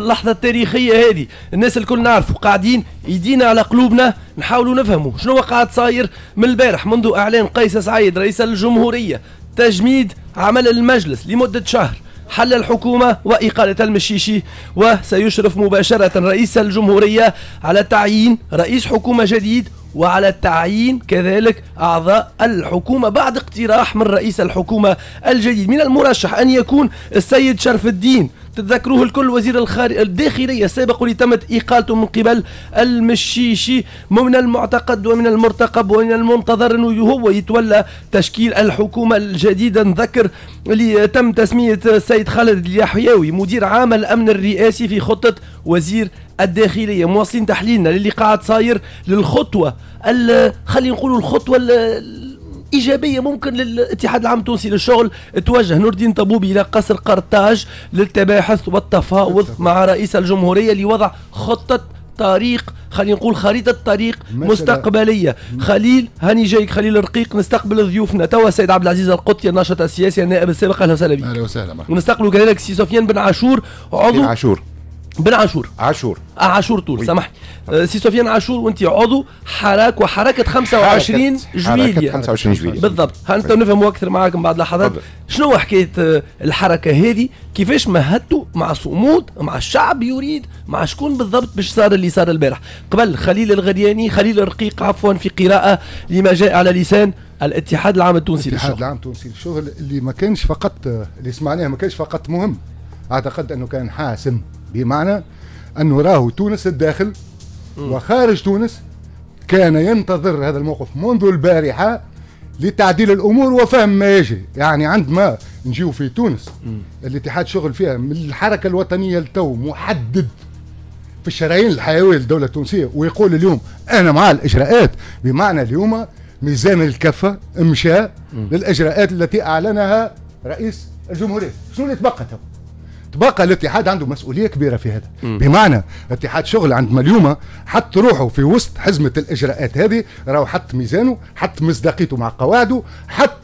اللحظة التاريخية هذه. الناس الكل نعرفوا قاعدين يدينا على قلوبنا. نحاولوا نفهموا شنو قاعد صاير من البارح منذ إعلان قيس سعيد رئيس الجمهورية. تجميد عمل المجلس لمدة شهر. حل الحكومة وإقالة المشيشي وسيشرف مباشرة رئيس الجمهورية على تعيين رئيس حكومة جديد وعلى تعيين كذلك أعضاء الحكومة. بعد اقتراح من رئيس الحكومة الجديد من المرشح أن يكون السيد شرف الدين. تتذكروه الكل وزير الخارج الداخلية السابق واللي تمت اقالته من قبل المشيشي من المعتقد ومن المرتقب ومن المنتظر إنه هو يتولى تشكيل الحكومة الجديدة. نذكر اللي تم تسمية السيد خالد اليحيوي مدير عام الأمن الرئاسي في خطة وزير الداخلية. مواصلين تحليلنا للي قاعد صاير للخطوة خلينا نقولوا الخطوة إيجابية ممكن للاتحاد العام التونسي للشغل. توجه نور الدين طبوبي إلى قصر قرطاج للتباحث والتفاوض مع رئيس الجمهورية لوضع خطة طريق خلينا نقول خريطة طريق مستقبلية. خليل هاني جايك خليل الرقيق نستقبل ضيوفنا. توا السيد عبد العزيز القطي الناشط السياسي النائب السابق. أهلا وسهلا بك. أهلا وسهلا. ونستقبل كذلك سي سفيان بن عاشور عضو عاشور. بن عاشور. عاشور آه عاشور طول سامحني. آه سي سفيان عاشور وانت عضو حراك وحركة 25 جويليا حركه 25 جويليا بالضبط. هانت نفهموا أكثر معاكم بعد لحظات. شنو حكاية آه الحركة هذه؟ كيفاش مهدتوا مع صمود مع الشعب يريد مع شكون بالضبط باش صار اللي صار البارح؟ قبل خليل الغرياني خليل الرقيق عفوا في قراءة لما جاء على لسان الاتحاد العام التونسي الاتحاد العام التونسي للشغل اللي ما كانش فقط اللي سمعناه ما كانش فقط مهم. أعتقد أنه كان حاسم. بمعنى أنه راهو تونس الداخل وخارج تونس كان ينتظر هذا الموقف منذ البارحة لتعديل الأمور وفهم ما يجري. يعني عندما نجيو في تونس الاتحاد شغل فيها من الحركة الوطنية التو محدد في الشرايين الحيوية للدولة التونسية ويقول اليوم أنا مع الإجراءات. بمعنى اليوم ميزان الكفة مشى للإجراءات التي أعلنها رئيس الجمهورية. شنو اللي تبقى تو؟ تبقى الاتحاد عنده مسؤولية كبيرة في هذا. م. بمعنى اتحاد شغل عندما اليوم حط روحه في وسط حزمة الإجراءات هذه راهو حط ميزانه حط مصداقيته مع قواعده حط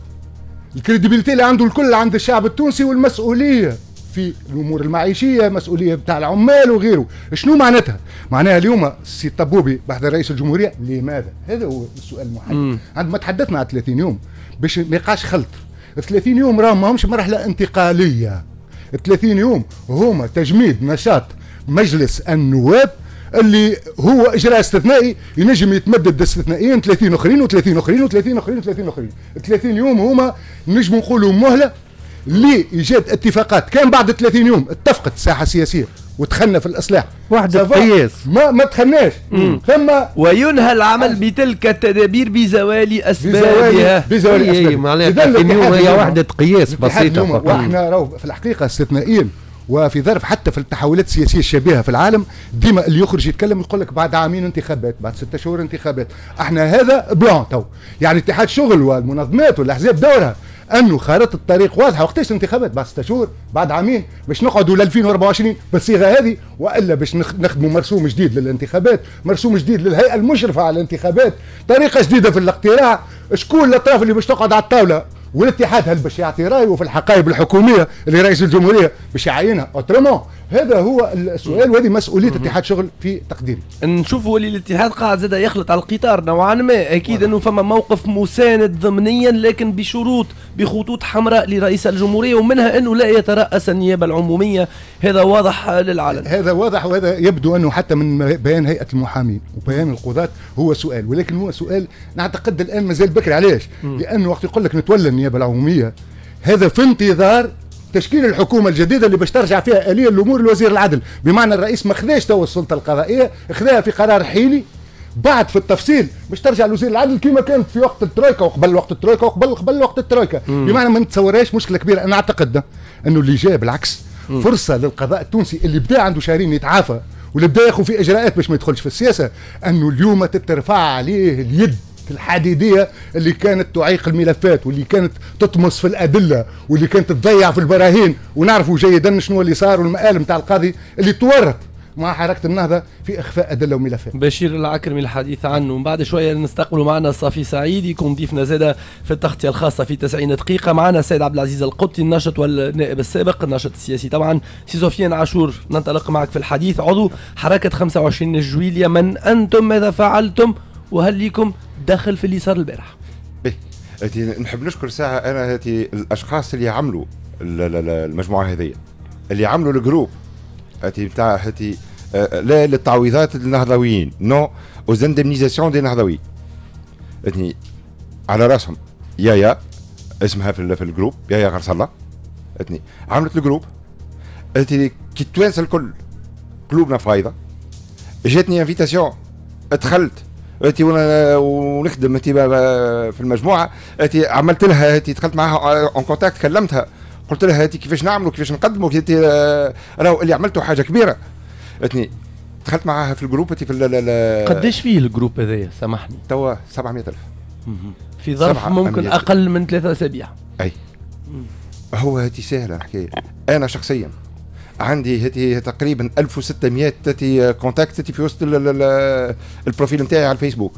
ال crédibilité اللي عنده الكل عند الشعب التونسي والمسؤولية في الأمور المعيشية مسؤولية بتاع العمال وغيره. شنو معناتها؟ معناها اليوم السي طبوبي بعد رئيس الجمهورية لماذا؟ هذا هو السؤال المحدد. عندما تحدثنا على 30 يوم باش ما يقعش خلط. 30 يوم راهم ماهمش مرحلة انتقالية. 30 يوم هما تجميد نشاط مجلس النواب اللي هو إجراء استثنائي ينجم يتمدد استثنائيا 30 أخرين و30 أخرين و30 أخرين و30 أخرين. 30 يوم هما نجم نقولوا مهلة لإيجاد اتفاقات. كان بعد 30 يوم اتفقت الساحه السياسيه ودخلنا في الإصلاح. وحده قياس ما ما دخلناش ثم وينهى العمل بتلك التدابير بزوال أسبابها. بزوال أسبابها. معناها هي وحده قياس بسيطة وإحنا راهو في الحقيقة استثنائيا وفي ظرف حتى في التحولات السياسية الشبيهة في العالم ديما اللي يخرج يتكلم يقول لك بعد عامين انتخابات بعد ستة شهور انتخابات إحنا هذا blanc تو. يعني اتحاد شغل والمنظمات والأحزاب دورها أنه خارطة الطريق واضحة وقتاش الانتخابات بعد ستة شهور بعد عامين باش نقعدوا ل 2024 بالصيغة هذه وإلا باش نخدموا مرسوم جديد للانتخابات مرسوم جديد للهيئة المشرفة على الانتخابات طريقة جديدة في الاقتراع شكون الاطراف اللي باش تقعد على الطاولة؟ والاتحاد هل باش يعطي رأيه في الحقائب الحكومية اللي رئيس الجمهورية؟ باش يعينها. autrement هذا هو السؤال وهذه مسؤولية اتحاد شغل في تقديري. نشوفوا اللي الاتحاد قاعد زاد يخلط على القطار نوعا ما. أكيد إنه فما موقف مساند ضمنيا لكن بشروط بخطوط حمراء لرئيس الجمهورية ومنها إنه لا يترأس النيابة العمومية. هذا واضح للعلن هذا واضح وهذا يبدو أنه حتى من بيان هيئة المحامين وبيان القضاة هو سؤال. ولكن هو سؤال نعتقد الآن مازال بكري. علاش؟ لأنه وقت يقول لك نتولى النيابة العمومية هذا في انتظار تشكيل الحكومة الجديدة اللي باش ترجع فيها آلية الأمور لوزير العدل. بمعنى الرئيس ما خذاش تو السلطة القضائية خذاها في قرار حيني. بعد في التفصيل باش ترجع لوزير العدل كما كانت في وقت الترويكا وقبل وقت الترويكا وقبل قبل وقت الترويكا. بمعنى ما نتصورهاش مشكلة كبيرة. أنا أعتقد أنه اللي جاء بالعكس. فرصة للقضاء التونسي اللي بدأ عنده شهرين يتعافى واللي بدأ ياخذ في إجراءات باش ما يدخلش في السياسة أنه اليوم تترفع عليه اليد. الحديدية اللي كانت تعيق الملفات واللي كانت تطمس في الأدلة واللي كانت تضيع في البراهين. ونعرفوا جيدا شنو اللي صار والمآلم تاع القاضي اللي تورط. مع حركه النهضة في إخفاء أدلة وملفات. بشير العكرمي الحديث عنه. ومن بعد شوية نستقبلوا معنا صافي سعيد يكون ضيفنا زاده في التغطية الخاصة في 90 دقيقة. معنا السيد عبد العزيز القطي الناشط والنائب السابق الناشط السياسي طبعا سي سفيان عاشور. ننطلق معك في الحديث. عضو حركة 25 جويليا من أنتم؟ ماذا فعلتم؟ وهل لكم دخل في اللي صار البارح؟ نحب نشكر ساعة أنا هاتي الأشخاص اللي عملوا المجموعة هذه اللي عملوا ال groupe. هاتي بتاع هاتي آه، لا للتعويضات النهضويين. non aux indemnisations des نهضويين هاتي على راسهم. يايا اسمها في, في ال groupe. يايا غرس الله. هاتي عملت ال groupe. هاتي كي التوانسه الكل. قلوبنا فايضة. جاتني invitation دخلت. اتي ونخدم اتي في المجموعة. اتي عملت لها اتي دخلت معها en contact كلمتها. قلت لها اتي كيفاش نعملوا كيفاش نقدموا اتي راهو اللي عملته حاجة كبيرة. اتني دخلت معاها في ال groupe اتي في قداش فيه ال groupe هذايا؟ سامحني. توا 700000 في ظرف ممكن أقل من ثلاثة أسابيع. أي. هو هاتي سهلة الحكاية. أنا شخصيا عندي هتي تقريبا 1600 هتي contacts في وسط ال profil نتاعي على الفيسبوك.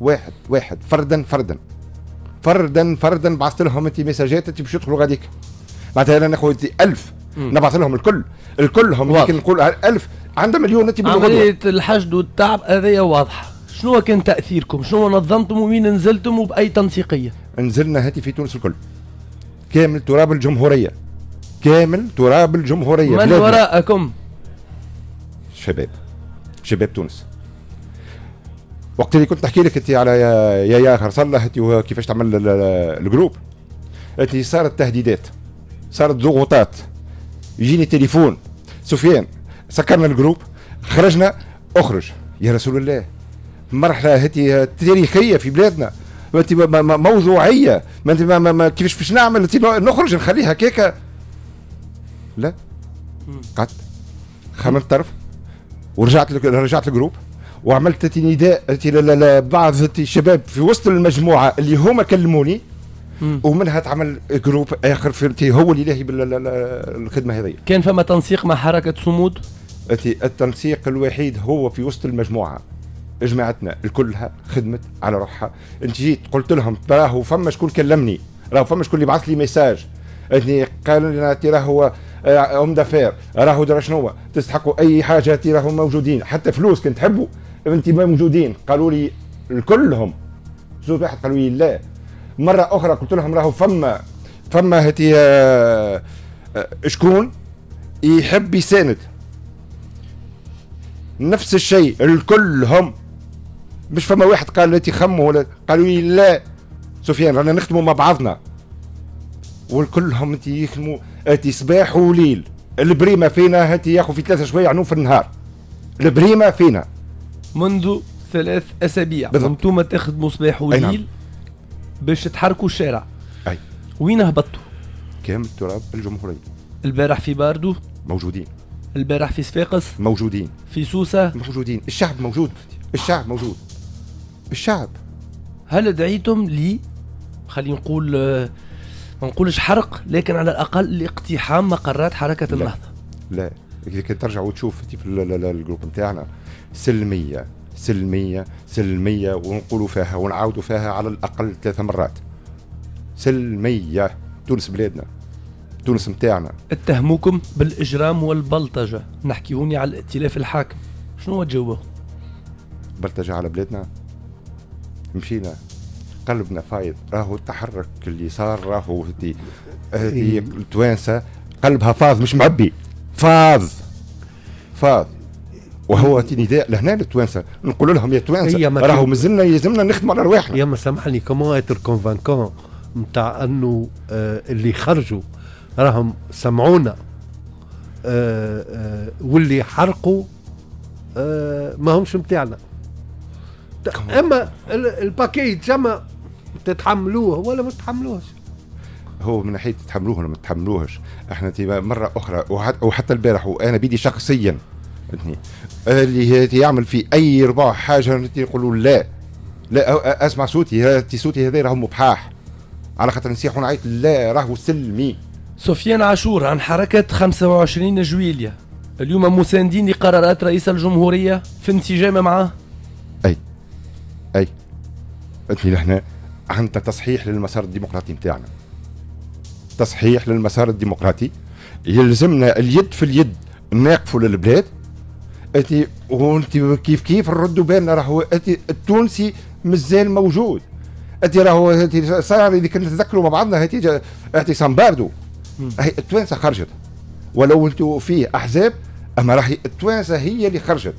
واحد واحد. فردا فردا. فردا فردا بعثت لهم انت ميساجات باش يدخلوا غاديك. معناتها أنا ناخذ 1000 نبعث لهم الكل. الكل هم يمكن نقول 1000 عندها مليون انت عملية الحشد والتعب هذه واضحة. شنو كان تأثيركم؟ شنو نظمتم وين نزلتم وبأي تنسيقية؟ نزلنا هاتي في تونس الكل. كامل تراب الجمهورية. كامل تراب الجمهورية من وراءكم؟ شباب. شباب تونس. وقت اللي كنت نحكي لك أنت على يا يا, يا خرصلة أنت كيفاش تعمل ال groupe. أنت صارت تهديدات صارت ضغوطات. يجيني تليفون. سفيان سكرنا ال groupe خرجنا أخرج. يا رسول الله مرحلة هاتي تاريخية في بلادنا. موضوعية. ما ما كيفاش باش نعمل؟ نخرج نخليها هكاكه لا. قعدت. خممت طرف. ورجعت لك رجعت ال groupe وعملت نداء لبعض الشباب في وسط المجموعة اللي هما كلموني. ومنها تعمل groupe آخر في هو اللي لاهي بالخدمه هذه كان فما تنسيق مع حركة صمود؟ التنسيق الوحيد هو في وسط المجموعة. جماعتنا الكلها خدمت على روحها. انت جيت قلت لهم راهو فما شكون كلمني. راهو فما شكون اللي بعث لي message. قال لنا راهو homme d'affaires راهو درا شنو تستحقوا أي حاجة راهو موجودين. حتى فلوس كنت تحبوا انت موجودين. قالوا لي كلهم زوج واحد قالوا لي لا. مرة أخرى قلت لهم راهو فما فما هتي آه، آه، شكون يحب يساند. نفس الشيء الكلهم. مش فما واحد قال لي خموا ولا قالوا لي لا. سفيان رانا نخدموا مع بعضنا. والكلهم يخدموا. أتي صباح وليل. البريمة فينا هاتي ياخذ في ثلاثة شوية عنوف في النهار. البريمة فينا. منذ ثلاث أسابيع أنتم تخدموا صباح نعم. وليل. باش تحركوا الشارع. أي. وين هبطتوا؟ كامل تراب الجمهورية. البارح في باردو؟ موجودين. البارح في صفاقس؟ موجودين. في سوسة؟ موجودين. الشعب موجود. الشعب موجود. الشعب. هل دعيتم لي؟ خلينا نقول آه، ما نقولش حرق لكن على الأقل لاقتحام مقرات حركة النهضه لا. إذا كنت ترجع وتشوف في ال groupe نتاعنا سلمية سلمية سلمية ونقولوا فيها ونعاودوا فيها على الأقل ثلاث مرات. سلمية تونس بلادنا تونس نتاعنا. اتهموكم بالإجرام والبلطجة. تحكيولي على الائتلاف الحاكم. شنو جاوبه بلطجة على بلادنا؟ مشينا. قلبنا فايض راهو التحرك اللي صار راهو هدي إيه. التوانسه قلبها فاض مش معبي. فاض فاض وهو نداء لهنا للتوانسة. نقول لهم يا توانسة راهو مازلنا يلزمنا نخدموا على رواحنا يا ما سامحني comment être convaincant نتاع أنه آه اللي خرجوا راهم سمعونا. آه آه واللي حرقوا آه ما همش نتاعنا أما ال paquet اما تتحملوه ولا ما تتحملوهش؟ هو من ناحية تتحملوه ولا ما تتحملوهش؟ إحنا مرة أخرى وحتى البارح وأنا بيدي شخصيا. اللي يعمل في أي ربع حاجة. يقولوا لا. لا أسمع صوتي صوتي هذا راهو مبحاح. على خاطر نسيح ونعيط لا راهو سلمي. سفيان عاشور عن حركة 25 جويليا اليوم مساندين لقرارات رئيس الجمهورية في انسجام معه؟ أي. أي. انت نحن عندنا تصحيح للمسار الديمقراطي نتاعنا تصحيح للمسار الديمقراطي. يلزمنا اليد في اليد ناقفوا للبلاد. انت وانت كيف كيف نردوا بالنا راهو انت التونسي مازال موجود. انت راهو انت صار اللي كنا نتذكروا مع بعضنا هاتي اعتصام باردو هي التوانسة خرجت. ولو أنتوا فيه أحزاب أما راهي التوانسة هي اللي خرجت.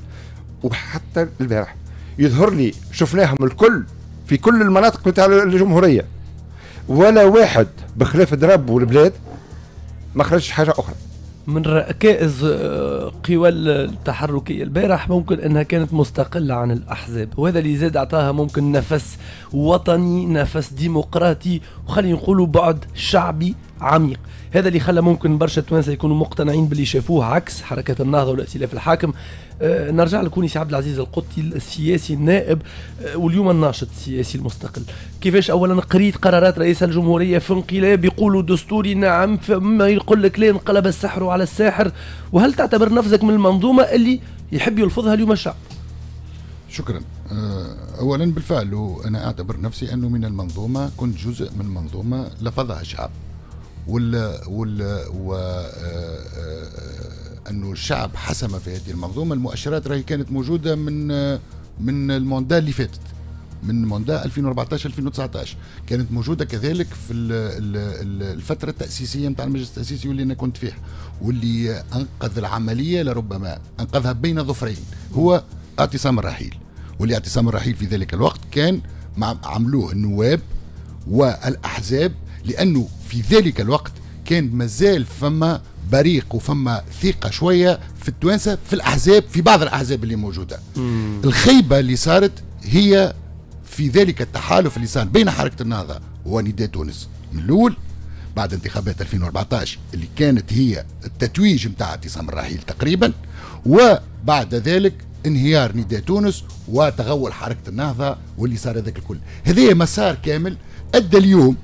وحتى البارح يظهر لي شفناهم الكل في كل المناطق بتاع الجمهورية. ولا واحد بخلاف الدرب والبلاد ما خرجش حاجة أخرى. من ركائز آه، قوى التحركية البارح ممكن أنها كانت مستقلة عن الأحزاب. وهذا اللي زاد أعطاها ممكن نفس وطني نفس ديمقراطي وخلينا نقولوا بعد شعبي. عميق. هذا اللي خلى ممكن برشا توانسة يكونوا مقتنعين باللي شافوه عكس حركه النهضة والائتلاف الحاكم أه نرجع لكوني سي عبد العزيز القطي السياسي النائب أه واليوم الناشط السياسي المستقل. كيفاش اولا قريت قرارات رئيس الجمهورية في انقلاب يقولوا دستوري نعم فما يقول لك لا انقلب السحر على الساحر. وهل تعتبر نفسك من المنظومة اللي يحب يلفظها اليوم الشعب؟ شكرا. آه، اولا بالفعل وأنا أعتبر نفسي أنه من المنظومة كنت جزء من منظومة لفظها الشعب وال وال و آه، آه، أنه الشعب حسم في هذه المنظومة. المؤشرات راهي كانت موجودة من من الموندا اللي فاتت من موندا 2014 2019 كانت موجودة كذلك في الفترة التأسيسية نتاع المجلس التأسيسي واللي أنا كنت فيه واللي أنقذ العملية لربما أنقذها بين ظفرين. هو اعتصام الرحيل واللي اعتصام الرحيل في ذلك الوقت كان عملوه النواب والأحزاب لأنه في ذلك الوقت كان مازال فما بريق وفما ثقة شوية في التوانسة في الأحزاب في بعض الأحزاب اللي موجودة. مم. الخيبة اللي صارت هي في ذلك التحالف اللي صار بين حركة النهضة ونداء تونس. من الأول بعد انتخابات 2014 اللي كانت هي التتويج نتاع اعتصام الرحيل تقريبا وبعد ذلك انهيار نداء تونس وتغول حركة النهضة واللي صار هذاك الكل. هذا مسار كامل أدى اليوم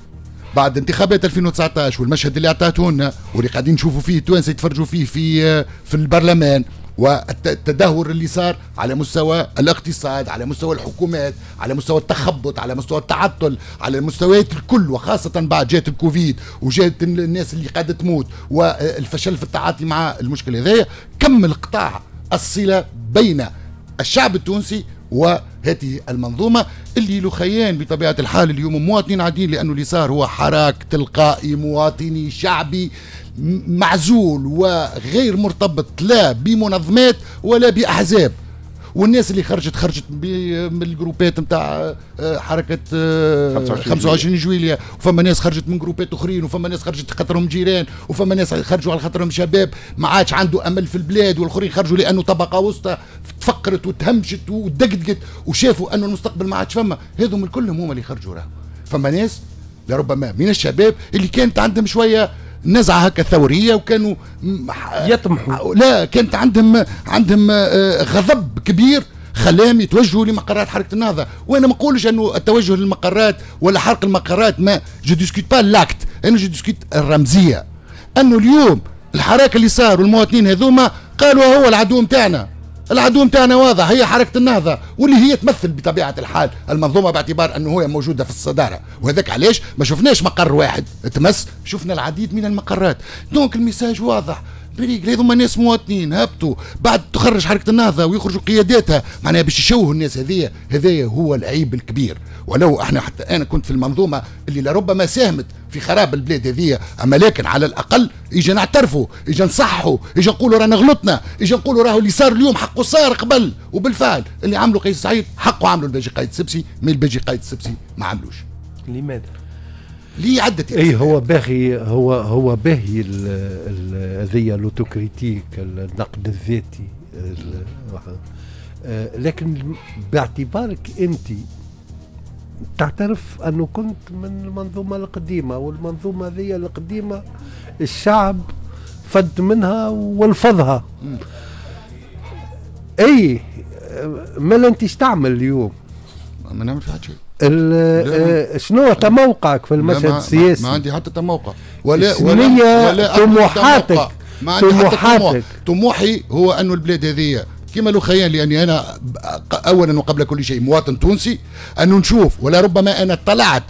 بعد انتخابات 2019 والمشهد اللي اعطاته لنا واللي قاعدين نشوفوا فيه التوانسة يتفرجوا فيه في في البرلمان والتدهور اللي صار على مستوى الاقتصاد على مستوى الحكومات على مستوى التخبط على مستوى التعطل على مستويات الكل وخاصة بعد جات الكوفيد وجات الناس اللي قاعدة تموت والفشل في التعاطي مع المشكلة. هذه كمل قطاع الصلة بين الشعب التونسي وهذه المنظومة اللي لخيان بطبيعة الحال اليوم مواطنين عاديين اللي صار هو حراك تلقائي مواطني شعبي معزول وغير مرتبط لا بمنظمات ولا بأحزاب. والناس اللي خرجت خرجت من الجروبات نتاع آه، حركة 25 آه، جويليا وفما ناس خرجت من جروبات أخرين وفما ناس خرجت خاطرهم جيران وفما ناس خرجوا على خاطرهم شباب. ما عادش عنده أمل في البلاد والآخرين خرجوا لأنه طبقة وسطى تفكرت وتهمشت ودقدقت وشافوا أنه المستقبل ما عادش فما. هذوم الكلهم هما اللي خرجوا راه فما ناس لربما من الشباب اللي كانت عندهم شوية نزعة هكا ثورية وكانوا يطمحوا. لا كانت عندهم عندهم آه، غضب. كبير خلاهم يتوجهوا لمقرات حركة النهضة. وأنا ما نقولش أنه التوجه للمقرات ولا حرق المقرات ما. je discute pas l'acte أنا je discute الرمزية. أنه اليوم الحراك اللي صار والمواطنين هذوما قالوا هو العدو نتاعنا العدو نتاعنا واضح هي حركة النهضة. واللي هي تمثل بطبيعة الحال المنظومة باعتبار أنه هي موجودة في الصدارة. وهذاك علاش؟ ما شفناش مقر واحد. تمس شفنا العديد من المقرات. donc ال message واضح. بريق هذوما ناس مواطنين هبطوا بعد تخرج حركة النهضة ويخرجوا قياداتها معناها باش يشوهوا الناس هذيا هذايا هو العيب الكبير. ولو إحنا حتى أنا كنت في المنظومة اللي لربما ساهمت في خراب البلاد هذيا أما لكن على الأقل إجا نعترفوا إجا نصحوا إجا نقولوا رانا غلطنا إجا نقولوا راهو اللي صار اليوم حقه صار قبل. وبالفعل اللي عملوا قيس سعيد حقه عملوا الباجي قايد السبسي من الباجي قايد السبسي ما عملوش. لماذا؟ لي عدة اي هو باغي هو هو باهي هذيا l'autocritique النقد الذاتي آه، لكن باعتبارك أنت تعترف أنه كنت من المنظومة القديمة والمنظومة ذي القديمة الشعب فد منها والفظها اي ما انت تعمل اليوم؟ ما نعمل في حاجة. آه، شنو تموقعك في المشهد السياسي؟ ما عندي حتى تموقع ولا ولا, ولا طموحاتك. ما عندي حتى طموح. طموحاتك طموحي هو انه البلاد هذه كما لو خيال لأني أنا اولا وقبل كل شيء مواطن تونسي انه نشوف ولا ربما أنا اطلعت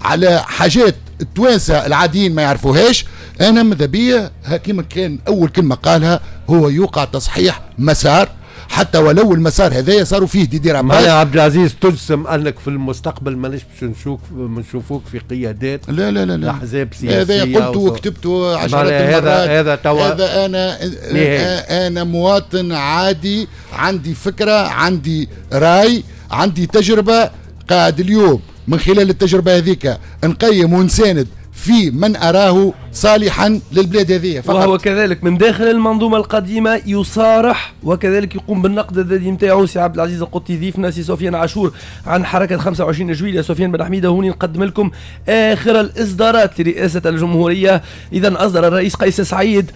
على حاجات التوانسة العاديين ما يعرفوهاش أنا ماذا بيا كما كان أول كلمة قالها هو يوقع تصحيح مسار حتى ولو المسار هذايا صاروا فيه. ديدير ما يا عبد العزيز تجسم أنك في المستقبل ماناش باش نشوف نشوفوك في قيادات لا لا لا لا. أحزاب سياسيه هذا قلت وكتبت عشرات معناها هذا- المرات هذا توا هذا أنا نهائي. أنا مواطن عادي عندي فكرة عندي رأي عندي تجربة. قاعد اليوم من خلال التجربة هذيك نقيم ونساند في من أراه صالحا للبلاد هذه فقط. وهو كذلك من داخل المنظومة القديمة يصارح وكذلك يقوم بالنقد الذاتي نتاعو سي عبد العزيز القطي ضيفنا سي سفيان عاشور عن حركة 25 جويلية. سفيان بن حميدة هوني نقدم لكم آخر الإصدارات لرئاسة الجمهورية. إذا أصدر الرئيس قيس سعيد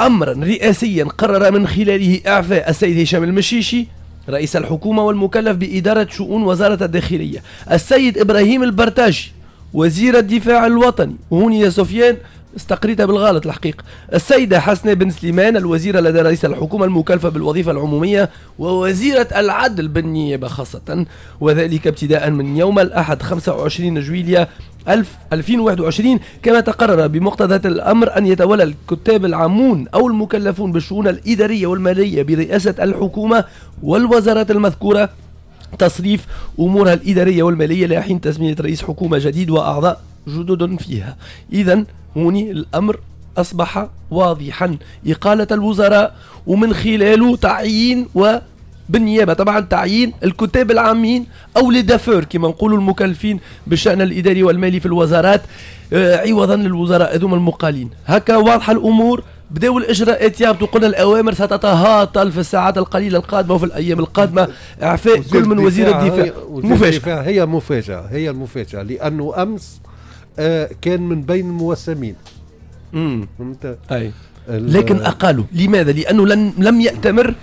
أمرا رئاسيا قرر من خلاله إعفاء السيد هشام المشيشي رئيس الحكومة والمكلف بإدارة شؤون وزارة الداخلية. السيد إبراهيم البرتاجي وزير الدفاع الوطني وهوني يا سفيان استقريتها بالغلط الحقيقة. السيدة حسنة بن سليمان الوزيرة لدى رئيس الحكومة المكلفة بالوظيفة العمومية ووزيرة العدل بالنيابة خاصة وذلك ابتداء من يوم الأحد 25 جويلية 1000 2021 كما تقرر بمقتضى الأمر أن يتولى الكتاب العامون أو المكلفون بالشؤون الإدارية والمالية برئاسة الحكومة والوزارات المذكورة تصريف أمورها الإدارية والمالية إلى حين تسميه رئيس حكومة جديد وأعضاء جدد فيها. اذا هوني الأمر أصبح واضحا. إقالة الوزراء ومن خلاله تعيين و بالنيابه طبعا تعيين الكتاب العامين أو لي دافور كما نقولوا المكلفين بالشأن الإداري والمالي في الوزارات آه، عوضا للوزراء هذوما المقالين. هكا واضحة الأمور. بداوا الاجراءات يهبطوا قلنا الأوامر ستتهاطل في الساعات القليلة القادمة وفي الأيام القادمة. إعفاء كل من وزير الدفاع. مفاجأة. هي مفاجأة هي المفاجأة لأنه أمس آه، كان من بين الموسمين. امم فهمت؟ أي. لكن أقالوا. لماذا؟ لأنه لن لم يأتمر.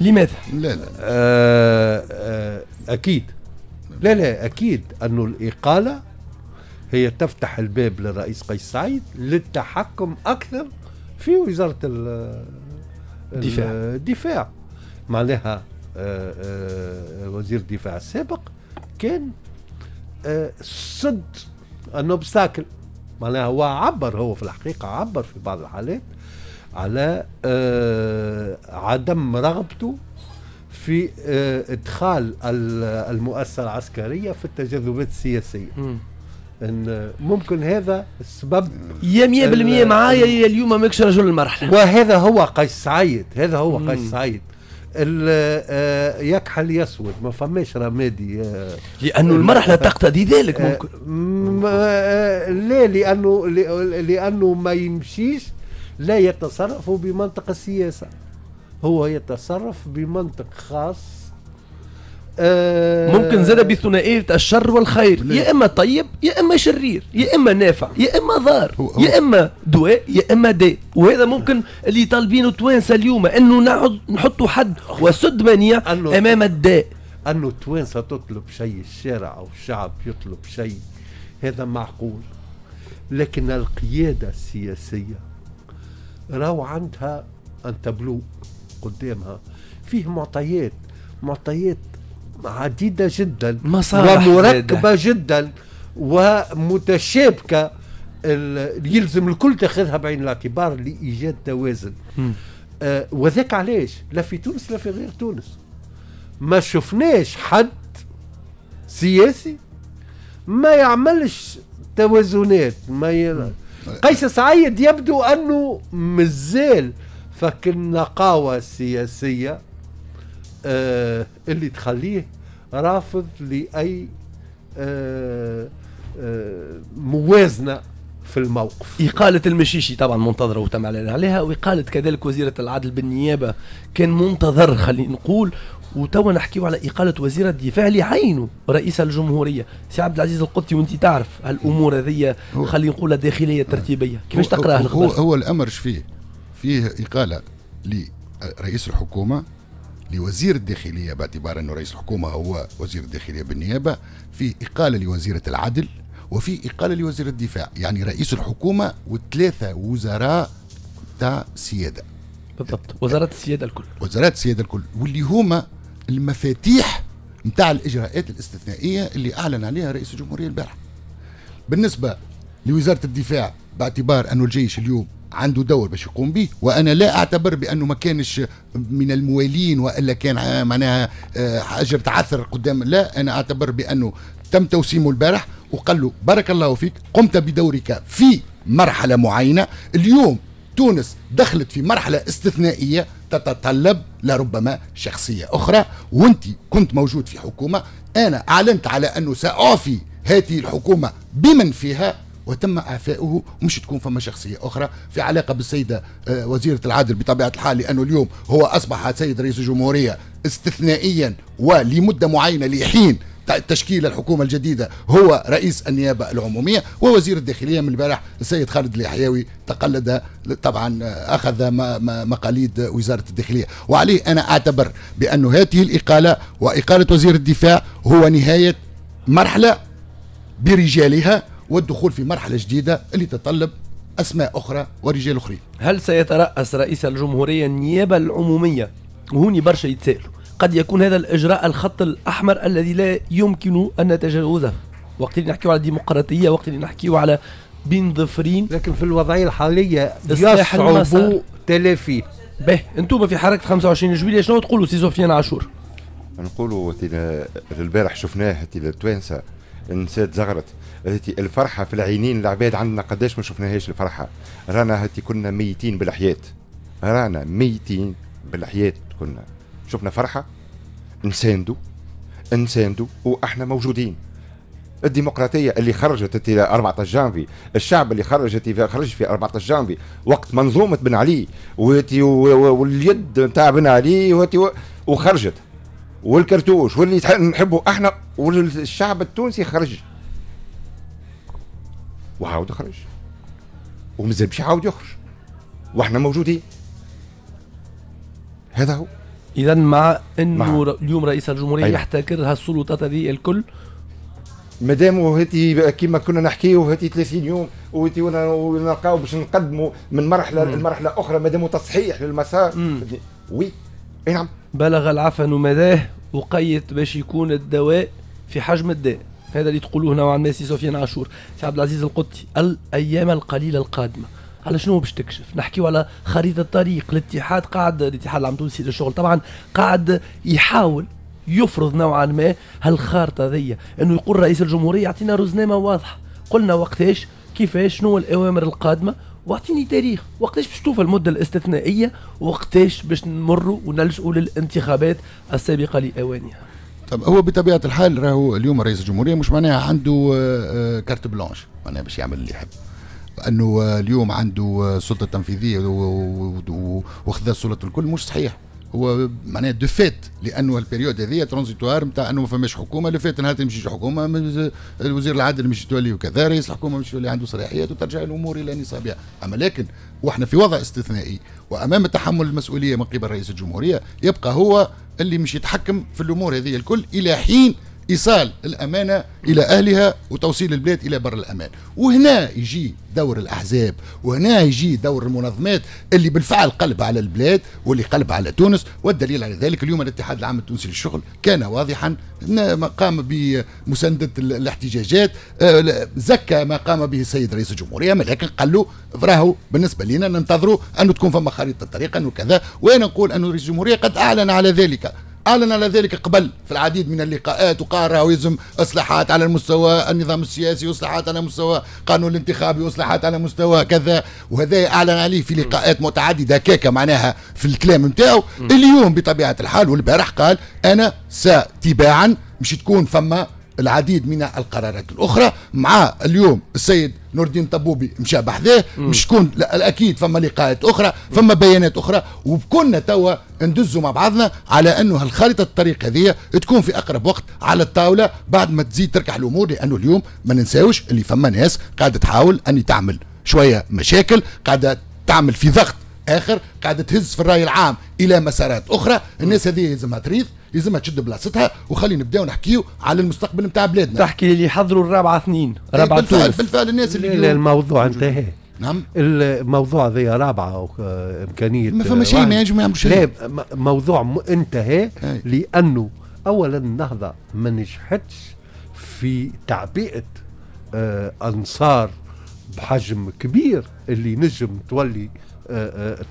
لماذا؟ لا لا. آه، آه، أكيد. لا لا أكيد أنه الإقالة هي تفتح الباب للرئيس قيس سعيد للتحكم أكثر في وزارة ال- الدفاع. الدفاع. معناها آه، آه، وزير الدفاع السابق كان آه، صد ان اوبستاكل معناها هو عبر هو في الحقيقة عبر في بعض الحالات على عدم رغبته في إدخال ال- المؤسسة العسكرية في التجاذبات السياسية. إن ممكن هذا السبب يا 100% ال- معايا يا اليوم ماكش رجل المرحله وهذا هو قيس سعيد هذا هو مم. قيس سعيد. ال- آه، يكحل يسود ما فماش رمادي آه، لأنه المرحلة تقتضي ذلك آه، ممكن. م- لا لأنه ل- لأنه ما يمشيش لا يتصرف بمنطق السياسة. هو يتصرف بمنطق خاص آه، ممكن زاد بثنائية الشر والخير. يا إما طيب يا إما شرير يا إما نافع يا إما ضار هو- هو- يا إما دواء يا إما داء. وهذا ممكن اللي طالبينه التوانسه اليوم إنه نعد نحطوا حد وسد منيع أنه- أمام الداء. أنه التوانسه تطلب شيء الشارع أو الشعب يطلب شيء. هذا معقول. لكن القيادة السياسية راهو عندها أن تبلو قدامها. فيه معطيات معطيات عديدة جدا. مصالح ومركبة جدا. ومتشابكة ال- يلزم الكل تأخذها بعين الاعتبار لإيجاد توازن. آه وذاك علاش؟ لا في تونس لا في غير تونس. ما شفناش حد سياسي ما يعملش توازنات ما ي... قيس سعيد يبدو أنه مازال فك النقاوه السياسيه اللي تخليه رافض لأي آه آه موازنة في الموقف. إقالة المشيشي طبعا منتظرة وتم الإعلان عليها وإقالة كذلك وزيرة العدل بالنيابة كان منتظر خلينا نقول وتوا نحكيو على إقالة وزير الدفاع لعينه رئيس الجمهورية سي عبد العزيز القطي وأنت تعرف هالأمور هذه خلينا نقولها داخلية ترتيبية كيفاش تقرأ هو, هو الأمر إيش فيه؟ فيه إقالة لرئيس الحكومة لوزير الداخلية باعتبار أنه رئيس الحكومة هو وزير الداخلية بالنيابة في إقالة لوزيرة العدل وفي إقالة لوزير الدفاع يعني رئيس الحكومة وثلاثة وزراء تاع السياده بالضبط وزارة السيادة الكل وزارات السيادة الكل واللي هما المفاتيح نتاع الإجراءات الاستثنائية اللي أعلن عليها رئيس الجمهورية البارحة. بالنسبة لوزارة الدفاع باعتبار أنه الجيش اليوم عنده دور باش يقوم به. وأنا لا أعتبر بأنه ما كانش من الموالين وإلا كان معناها آه، حاجة تعثر قدام. لا أنا أعتبر بأنه تم توسيمه البارح وقال له بارك الله فيك قمت بدورك في مرحلة معينة. اليوم تونس دخلت في مرحلة استثنائية تتطلب لربما شخصية أخرى وأنت كنت موجود في حكومة. أنا أعلنت على أنه سأعفي هذه الحكومة بمن فيها. وتم اعفاؤه مش تكون فما شخصية أخرى في علاقة بالسيدة آه، وزيرة العدل بطبيعة الحال لأنه اليوم هو أصبح سيد رئيس الجمهورية استثنائيا ولمدة معينة لحين تشكيل الحكومة الجديدة هو رئيس النيابة العمومية ووزير الداخلية من البارح السيد خالد اليحيوي تقلد طبعا ما- مقاليد وزارة الداخلية. وعليه أنا أعتبر بأن هذه الإقالة وإقالة وزير الدفاع هو نهاية مرحلة برجالها والدخول في مرحلة جديدة اللي تتطلب أسماء أخرى ورجال أخرين. هل سيترأس رئيس الجمهورية النيابة العمومية؟ وهوني برشا يتسائلوا قد يكون هذا الإجراء الخط الأحمر الذي لا يمكن أن نتجاوزه؟ وقت اللي نحكيو على الديمقراطية وقت اللي نحكيو على بين ظفرين. لكن في إصلاح المسار. يصعب تلافيه به أنتم في حركة 25 جويلية شنو تقولوا سي سفيان عاشور؟ نقولوا البارح شفناه تي التوانسه النساء زغرتت. هتي الفرحة في العينين العباد عندنا قداش ما شفناهاش الفرحة. رانا هتي كنا ميتين بالحياة. رانا ميتين بالحياة كنا شفنا فرحة؟ نساندوا نساندوا وأحنا موجودين. الديمقراطية اللي خرجت تي 14 جانفي الشعب اللي خرجت في خرج في 14 جانفي وقت منظومه بن علي واليد نتاع بن علي وخرجت. والكرتوش واللي نحبه أحنا والشعب التونسي خرج. وعاود خرج ومازال باش يعاود يخرج. وإحنا موجودين. هذا هو. إذا مع أنه مع. اليوم رئيس الجمهورية أيوة. يحتكر هالسلطات هذه الكل. مادام هاتي كيما كنا نحكيو هاتي 30 يوم وهاتي ون- ونلقاو باش نقدموا من مرحلة لمرحلة أخرى مادام تصحيح للمسار. مم. وي. أي نعم. بلغ العفن مداه وقيت باش يكون الدواء في حجم الداء. هذا اللي تقولوه نوعا ما سي سفيان عاشور سي عبد العزيز القطي الأيام القليلة القادمة. على شنو باش تكشف؟ نحكيو على خريطة الطريق الاتحاد قاعد الاتحاد العام التونسي للشغل. طبعا قاعد يحاول يفرض نوعا ما هالخارطة ذي إنه يقول رئيس الجمهورية يعطينا رزنامة واضحة. قلنا وقتاش كيفاش شنو الأوامر القادمة؟ واعطيني تاريخ. وقتاش باش تشوف المدة الاستثنائية؟ وقتاش باش نمروا ونلجؤوا للانتخابات السابقة لأوانها؟ طب هو بطبيعة الحال راهو اليوم رئيس الجمهورية مش معناها عنده آه، آه، carte blanche معناها باش يعمل اللي يحب. انه اليوم عنده آه، سلطة تنفيذية وخذا السلطه الكل مش صحيح. هو معناها de fait لأنه ال période هذه transitoire نتاع أنه ما فماش حكومة لو فات نهار تمشي حكومة من الوزير العدل مش يتولي وكذا رئيس الحكومة مش يتولي عنده صلاحيات وترجع الأمور إلى نصابها. أما لكن وإحنا في وضع استثنائي وأمام تحمل المسؤولية من قبل رئيس الجمهورية يبقى هو اللي مش يتحكم في الأمور هذه الكل إلى حين إيصال الأمانة إلى أهلها وتوصيل البلاد إلى بر الأمان. وهنا يجي دور الأحزاب وهنا يجي دور المنظمات اللي بالفعل قلب على البلاد واللي قلب على تونس والدليل على ذلك اليوم الاتحاد العام التونسي للشغل كان واضحا ما قام بمساندة ال- الاحتجاجات آه، زكى ما قام به السيد رئيس الجمهورية لكن قال له راهو بالنسبة لنا ننتظروا انه تكون فما خريطة الطريق انه كذا وأنا نقول انه رئيس الجمهورية قد أعلن على ذلك؟ أعلن على ذلك قبل في العديد من اللقاءات وقال يلزم إصلاحات على المستوى النظام السياسي واصلاحات على مستوى قانون الانتخابي واصلاحات على مستوى كذا. وهذا أعلن عليه في لقاءات متعددة كيكا معناها في الكلام نتاعو. اليوم بطبيعة الحال والبارح قال أنا ستباعا مش تكون فما العديد من القرارات الأخرى مع اليوم السيد نور الدين طبوبي مشى بحذاه مش تكون لا أكيد فما لقاءات أخرى فما بيانات أخرى وكنا توا ندزوا مع بعضنا على أنه هالخارطه الطريق هذه تكون في أقرب وقت على الطاولة بعد ما تزيد تركح الأمور لأنه اليوم ما ننساوش اللي فما ناس قاعدة تحاول ان تعمل شوية مشاكل قاعدة تعمل في ضغط آخر قاعدة تهز في الرأي العام إلى مسارات أخرى. الناس هذه يلزمها تريض يلزمها تشد بلاصتها وخلي نبداو نحكيو على المستقبل نتاع بلادنا. تحكي لي يحضروا الرابعة اثنين إيه، رابعة بالفعل تونس بالفعل الناس اللي لا الموضوع انتهى. نعم. الموضوع ذي رابعة آه، إمكانية ما فما شيء ما ينجم يعمل شيء. لا موضوع انتهى أي. لأنه اولا النهضة ما نجحتش في تعبئة آه أنصار بحجم كبير اللي نجم تولي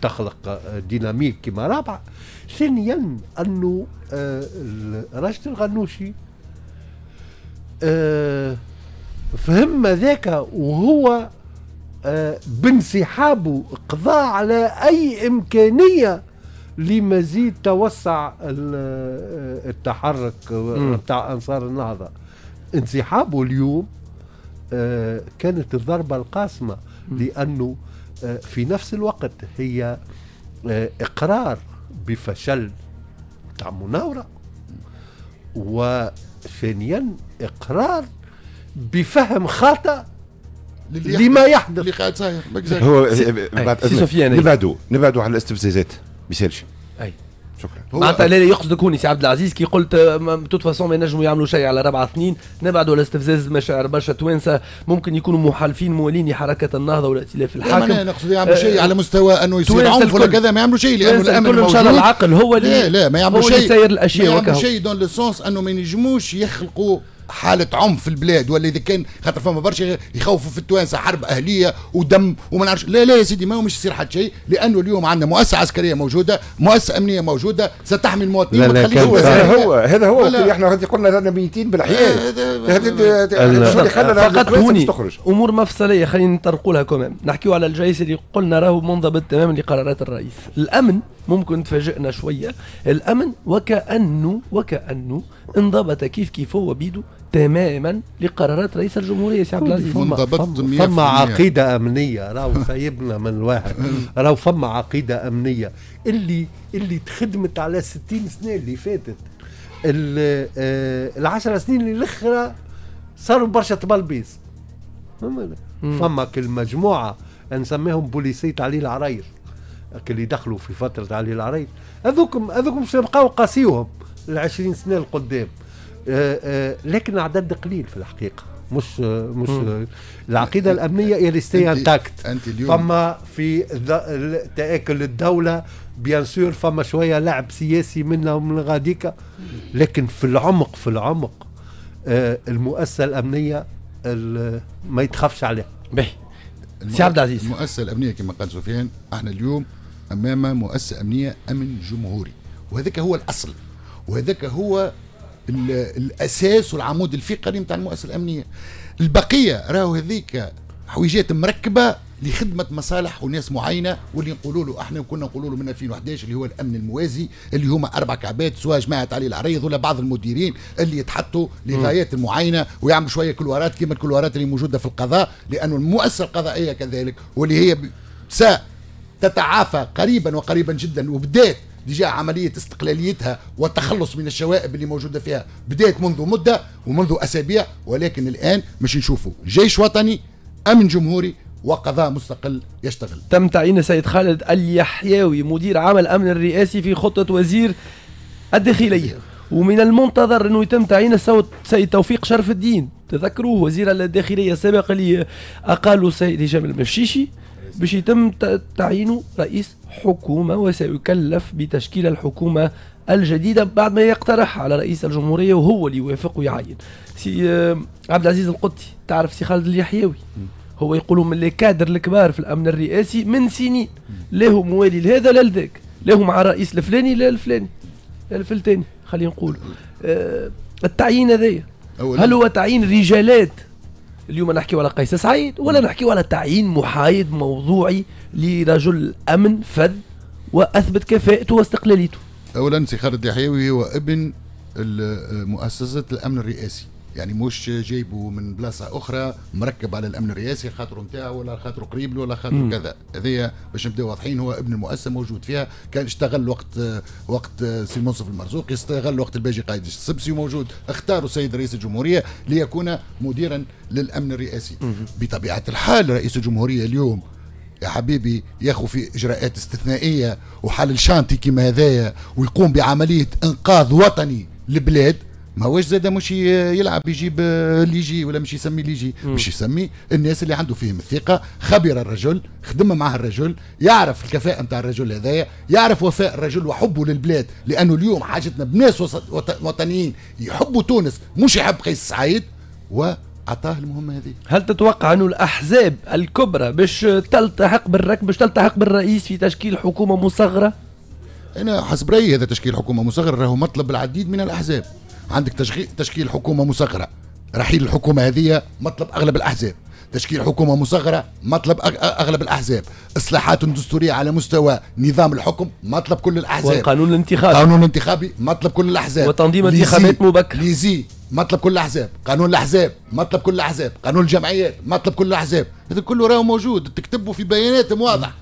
تخلق ديناميك كما رابعه ثانيا أنه آه راشد الغنوشي آه فهم ذاك وهو آه، بانسحابه قضاء على أي إمكانية لمزيد توسع ال- التحرك. بتاع أنصار النهضة. انسحابه اليوم كانت الضربة القاسمة لأنه آه، في نفس الوقت هي آه، إقرار بفشل بتاع مناورة وثانيا إقرار بفهم للي لما يحدث-. اللي قاعد صاير. هو سي- إذنك، سفيان، أي. نبعدوا نبعدوا على الاستفزازات ما يسالش أي شكرا معناتها لا لا يقصدك هوني سي عبد العزيز كي قلت toute façon ما ينجموا يعملوا شيء على ربع سنين نبعدوا على استفزاز مشاعر برشا توانسة ممكن يكونوا محالفين موالين لحركه النهضة والائتلاف لا الحاكم نقصد يعملوا آه، شيء على مستوى إنه يصير عنف ولا. كذا ما يعملوا شيء لأنه الأمن إن شاء. الله العقل هو اللي لا لا ما يعملوا شيء يسير الأشياء ما يعملوا. شيء dans le sens إنه ما ينجموش يخلقوا حالة عنف في البلاد ولا اذا كان خاطر فما برشا يخوفوا في التوانسه حرب اهليه ودم وما نعرفش لا لا يا سيدي ما هو مش يصير حد شيء لأنه اليوم عندنا مؤسسه عسكريه موجوده مؤسسه امنيه موجوده ستحمي المواطنين لا، ما لا، هو هذا هو هذا هو إحنا غادي قلنا رانا ميتين خلانا فقط هوني امور مفصليه خلينا نطرقوا لها كمان نحكيو على الجيش اللي قلنا راهو منضبط تماما لقرارات الرئيس الامن ممكن تفاجئنا شوية الامن وكانه وكانه انضبط كيف كيف هو بيدو تماما لقرارات رئيس الجمهورية سي عبد العزيز. فما- منضبط فما, 100%. فما عقيدة أمنية. راهو سايبنا من الواحد. راهو فما عقيدة أمنية. اللي اللي تخدمت على 60 سنة اللي فاتت. ال- آه، العشر سنين اللي الأخرى صاروا برشا فهمنا؟ فما كل مجموعة نسميهم بوليسية علي العراير اللي دخلوا في فترة علي العراير هذوكم هذوكم باش يبقاو قاسيوهم. العشرين سنة القدام. آه، آه، لكن عدد قليل في الحقيقة. مش مش آه، العقيدة الأمنية هي ستي أنت- انتاكت أنت اليوم فما في ذ- ال- تآكل الدولة بيان سور فما شوية لعب سياسي منا ومن غاديكا لكن في العمق في العمق آه، المؤسسة الأمنية ال- ما يتخافش عليها. باهي سي عبد العزيز. المؤسسة الأمنية كما قال سفيان إحنا اليوم أمام مؤسسة أمنية أمن جمهوري. وهذاك هو الأصل. وهذاك هو ال- الأساس والعمود الفقري نتاع المؤسسة الأمنية. البقية راهو هذيك حويجات مركبة لخدمة مصالح وناس معينة واللي نقولوا له إحنا كنا نقولوا له من 2011 اللي هو الأمن الموازي اللي هما أربع كعبات سواء جماعة علي العريض ولا بعض المديرين اللي يتحطوا لغايات معينه ويعملوا شوية كلوارات كما الكلوارات اللي موجودة في القضاء لأنه المؤسسة القضائية كذلك واللي هي سا تتعافى قريبا وقريبا جدا وبدات ديجا عملية استقلاليتها والتخلص من الشوائب اللي موجودة فيها بدأت منذ مدة ومنذ أسابيع ولكن الآن مش نشوفوا جيش وطني أمن جمهوري وقضاء مستقل يشتغل. تم تعيين السيد خالد اليحيوي مدير عام الأمن الرئاسي في خطة وزير الداخلية. ومن المنتظر أنه يتم تعيين السيد توفيق شرف الدين. تذكروه وزير الداخلية السابق اللي اقالوا السيد هشام المشيشي. باش يتم تعيينه رئيس حكومة وسيكلف بتشكيل الحكومة الجديدة بعد ما يقترح على رئيس الجمهورية وهو اللي يوافق ويعين. سي آه، عبد العزيز القطي تعرف سي خالد اليحيوي؟ هو يقولوا من لي كادر الكبار في الأمن الرئاسي من سنين. لا هو موالي لهذا لا لذاك. لا هو مع الرئيس الفلاني لا الفلاني. لا الفلتاني خلينا نقول. آه التعيين هذايا. هل هو تعيين رجالات اليوم نحكيو على قيس سعيد ولا نحكيو على تعيين محايد موضوعي لرجل أمن فذ وأثبت كفاءته واستقلاليته. اولا سي خالد هو ابن مؤسسة الأمن الرئاسي. يعني مش جايبه من بلاصة أخرى مركب على الأمن الرئاسي خاطره نتاعو ولا خاطره قريب له ولا خاطره كذا. هذايا باش نبداو واضحين هو ابن المؤسسة موجود فيها. كان اشتغل وقت وقت سي منصف المرزوق استغل وقت الباجي قايد السبسي موجود اختاروا السيد رئيس الجمهورية ليكون مديرا للأمن الرئاسي. بطبيعة الحال رئيس الجمهورية اليوم يا حبيبي ياخذ في إجراءات استثنائية وحل chantier كما هذايا ويقوم بعملية إنقاذ وطني لبلاد. ما هوش زاد مش يلعب يجيب آه، اللي يجي ولا مش يسمي اللي يجي. مش يسمي الناس اللي عنده فيهم الثقة خبر الرجل خدم معه الرجل يعرف الكفاءة نتاع الرجل هذايا يعرف وفاء الرجل وحبه للبلاد لأنه اليوم حاجتنا بناس وطنيين يحبوا تونس مش يحب قيس سعيد واعطاه المهمة هذه. هل تتوقع أن الأحزاب الكبرى باش تلتحق بالركب باش تلتحق بالرئيس في تشكيل حكومة مصغرة؟ أنا حسب رأيي هذا تشكيل حكومة مصغرة راهو مطلب العديد من الأحزاب. عندك تشكيل حكومة مصغرة. رحيل الحكومة هذه مطلب أغلب الأحزاب. تشكيل حكومة مصغرة مطلب أغلب الأحزاب. إصلاحات دستورية على مستوى نظام الحكم مطلب كل الأحزاب. والقانون الانتخابي. قانون انتخابي مطلب كل الأحزاب. وتنظيم انتخابات مبكرة. ليزي مطلب كل الأحزاب. قانون الأحزاب مطلب كل الأحزاب. قانون الجمعيات مطلب كل الأحزاب. هذا كله راهو موجود. تكتبه في بياناتهم واضح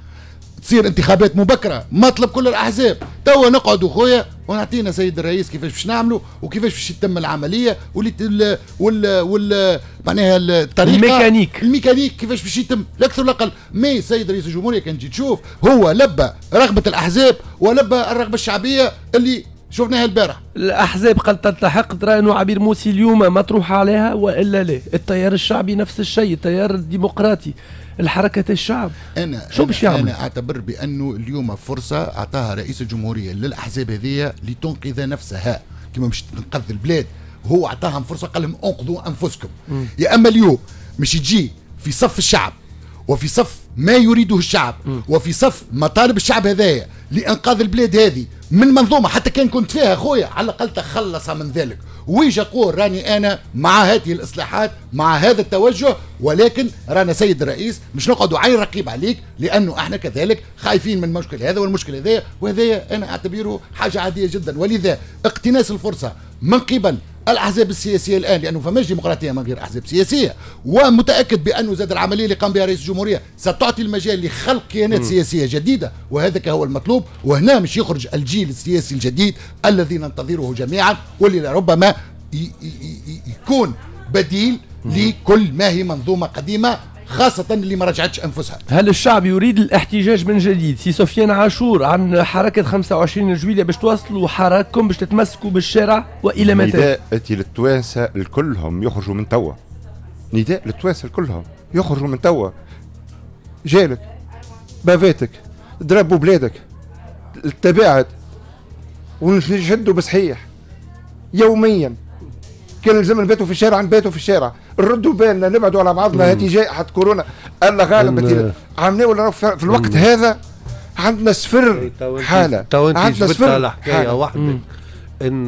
تصير انتخابات مبكرة مطلب كل الأحزاب. توا نقعدوا خويا ونعطينا سيد الرئيس كيفاش باش نعملوا وكيفاش باش يتم العملية وال وال, وال معناها الطريقة ال mécanique. ال mécanique كيفاش باش يتم. لا أكثر ولا أقل. mais سيد رئيس الجمهورية كان تجي تشوف هو لبى رغبة الأحزاب ولبى الرغبة الشعبية اللي شفناها البارح. الأحزاب قد تلتحق ترى أنه عبير موسي اليوم مطروح عليها وإلا لا. التيار الشعبي نفس الشيء التيار الديمقراطي. الحركة الشعب. أنا شو أنا- باش يعمل؟ أنا أعتبر بأنه اليوم فرصة أعطاها رئيس الجمهورية للأحزاب هذه لتنقذ نفسها. كما مش تنقذ البلاد هو أعطاهم فرصة قال لهم أنقذوا أنفسكم. يا أما اليوم مش تجي في صف الشعب وفي صف ما يريده الشعب وفي صف مطالب الشعب هذايا لإنقاذ البلاد هذه. من منظومة حتى كان كنت فيها خويا على الأقل تخلص من ذلك. ويجي يقول راني أنا مع هذه الإصلاحات مع هذا التوجه ولكن رانا سيد الرئيس مش نقعدوا عين رقيب عليك لأنه إحنا كذلك خايفين من المشكل هذا والمشكل هذا وهذا أنا أعتبره حاجة عادية جدا. ولذا اقتناص الفرصة من قبل الأحزاب السياسية الآن لأنه فماش ديمقراطية من غير أحزاب سياسية. ومتأكد بانه زاد العملية اللي قام بها رئيس الجمهورية ستعطي المجال لخلق كيانات سياسية جديدة وهذا هو المطلوب. وهنا مش يخرج الجيل السياسي الجديد الذي ننتظره جميعا واللي ي- يكون بديل لكل ما هي منظومة قديمة خاصة اللي ما رجعتش أنفسها. هل الشعب يريد الاحتجاج من جديد؟ سي سفيان عاشور عن حركة 25 جويلية باش توصلوا حراككم باش تتمسكوا بالشارع وإلى متى؟ نداء اتي للتوانسه الكلهم يخرجوا من توا. نداء للتوانسه الكلهم يخرجوا من توا. جالك بافاتك ضربوا بلادك التباعد ونشدوا بصحيح. يوميا. كان لازم نباتوا في الشارع نباتوا في الشارع. نردوا بالنا نبعدوا على بعضنا. هذه جائحة كورونا. الله غالب عملنا ولا في الوقت هذا عندنا صفر حالة. تو انت عندنا جبت على صفر حكاية حالة. واحدة. إن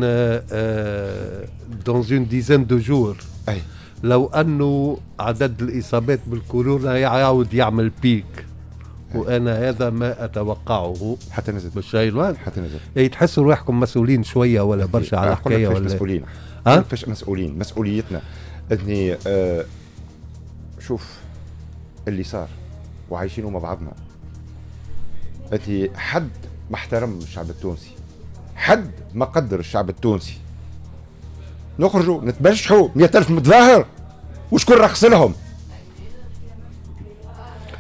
dans une dizaine de jours أي. لو أنه عدد الإصابات بالكورونا يعاود يعمل pic وأنا هذا ما أتوقعه. حتى نزل. بالشيء حتى نزل. إيه، تحسوا روحكم مسؤولين شوية ولا برشا على حكاية ولا؟ مسؤولين. ها؟ كيفاش مسؤولين. مسؤوليتنا إني آه شوف اللي صار وعايشينه مع بعضنا. انت حد ما احترم الشعب التونسي. حد ما قدر الشعب التونسي. نخرجوا نتبجحوا 100000 متظاهر. وشكون رخص لهم؟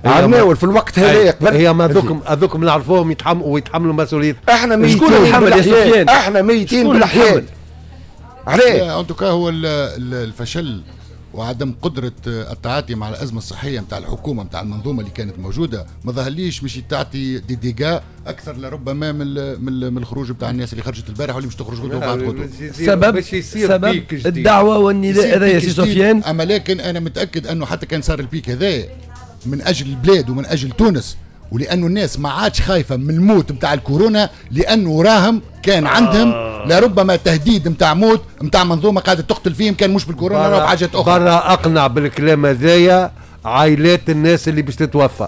هي عمناول في الوقت هذا هي, قبل هي ما ذوكم هذوكم نعرفوهم يتحملوا ويتحملوا مسؤولية. إحنا ميتين شكون يا. سفيان؟ إحنا ميتين يحمل؟ عليه. ان توكا هو ال- ال- الفشل وعدم قدرة التعاطي مع الأزمة الصحية نتاع الحكومة نتاع المنظومة اللي كانت موجودة. ما ظهرليش مش تعطي دي ديجا أكثر لربما من من من الخروج نتاع الناس اللي خرجت البارح واللي مش تخرج غدوة بعد غدوة. سبب باش سبب. الدعوة والنداء يصير هذا يا سي سفيان؟ أما لكن أنا متأكد أنه حتى كان صار ال pic هذا من أجل البلاد ومن أجل تونس ولأنه الناس ما عادش خايفة من الموت نتاع الكورونا لأنه راهم كان عندهم لربما تهديد نتاع موت نتاع منظومة قاعدة تقتل فيهم كان مش بالكورونا ولا بحاجات أخرى. برا أقنع بالكلام هذايا عائلات الناس اللي باش تتوفى.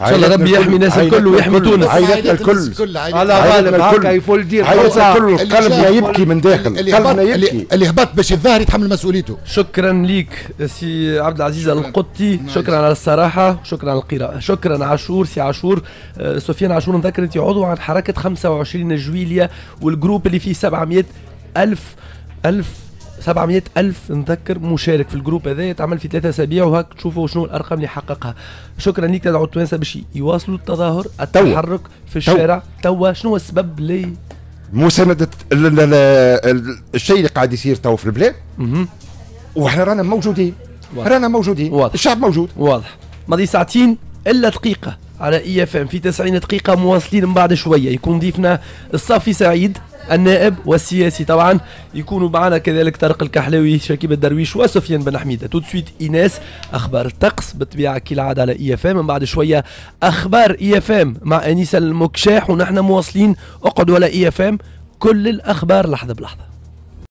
إن شاء الله ربي يحمي الناس الكل ويحمي تونس. عائلتنا الكل. على غالب هكا الكل. يفول دير عائلتنا. الكل قلبنا يبكي من داخل قلبنا يبكي. اللي هبط باش الظاهر يتحمل مسؤوليته. شكرا ليك سي عبد العزيز القطي. شكرا على الصراحة. شكرا على القراءة. شكرا عاشور سي عاشور. آه، سفيان عاشور نذكر انت عضو عن حركة 25 جويلية وال groupe اللي فيه 700 ألف ألف 700 ألف نذكر مشارك في ال groupe هذا يتعمل في ثلاثة أسابيع وهاك تشوفوا شنو الأرقام اللي حققها. شكرا ليك تدعو التوانسة باش يواصلوا التظاهر التحرك في الشارع. توا شنو السبب لي مساندة ال- ال- ال- ال- الشيء اللي قاعد يصير تو في البلاد. مهم. وإحنا رانا موجودين. رانا موجودين. واضح. الشعب موجود. واضح. ماضي ساعتين إلا دقيقة على اي اف ام في 90 دقيقة مواصلين من بعد شوية. يكون ضيفنا الصافي سعيد. النائب والسياسي طبعا. يكونوا معنا كذلك طارق الكحلاوي شكيب الدرويش وسفيان بن حميدة. tout de suite ايناس أخبار الطقس بالطبيعة كالعادة على اي اف ام من بعد شوية أخبار اي اف ام مع انيسة المكشاح. ونحن مواصلين اقعدوا على اي اف ام كل الأخبار لحظة بلحظة.